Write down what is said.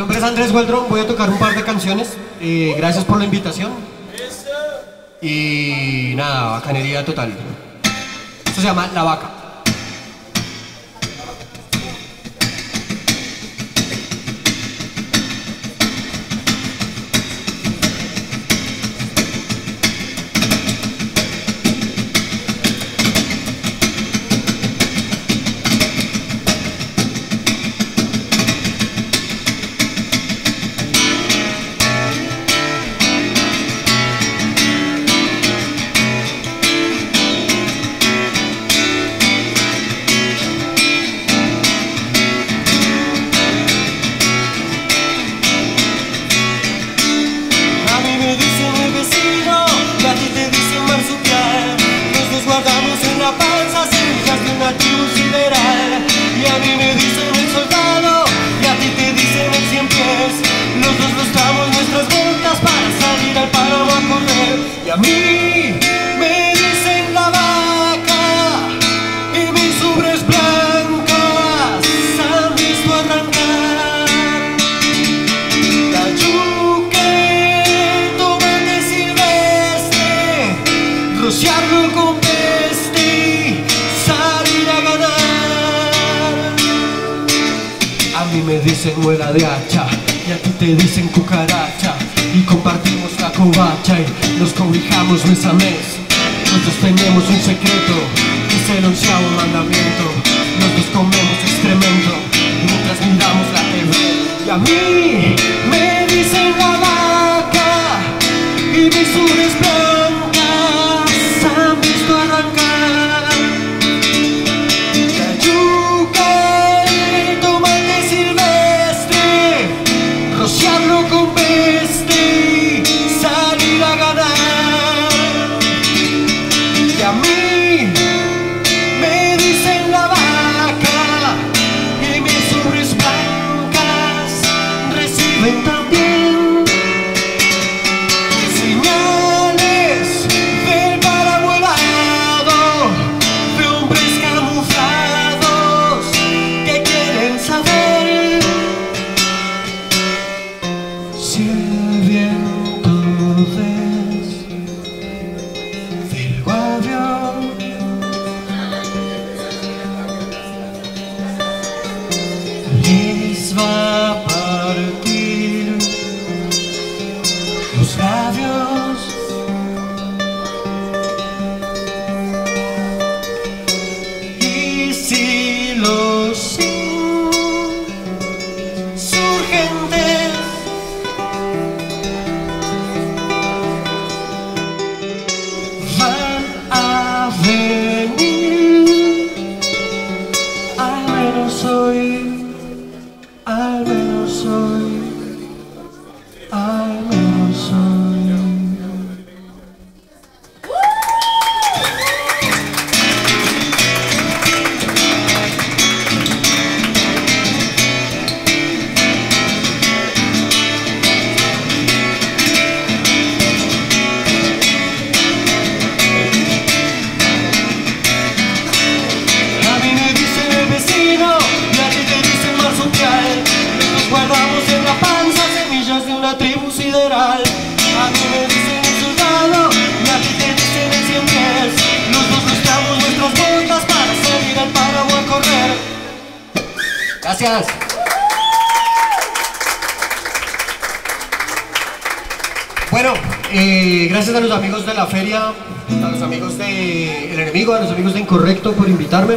Nombre es Andrés Gualdrón, voy a tocar un par de canciones. Eh, gracias por la invitación. Y nada, bacanería total. Esto se llama La Vaca. Y a mí me dicen el soldado y a ti te dicen el cien pies. Los dos nuestras vueltas para salir al páramo a correr. Y a mí me dicen la vaca y mis ubres blancas han visto arrancar. Cayuque, tomate silvestre, rociarlo con A mí me dicen muela de hacha y a ti te dicen cucaracha y compartimos la covacha y nos cobijamos mes a mes. Nosotros tenemos un secreto, es el onceavo mandamiento. Nosotros comemos excremento mientras miramos la TV. Y a mí me dicen la vaca y mis ubres rociarlo les va a partir los labios. Y si los insurgentes van al Gracias. Bueno, eh, gracias a los amigos de la feria, a los amigos de El Enemigo, a los amigos de Incorrecto por invitarme.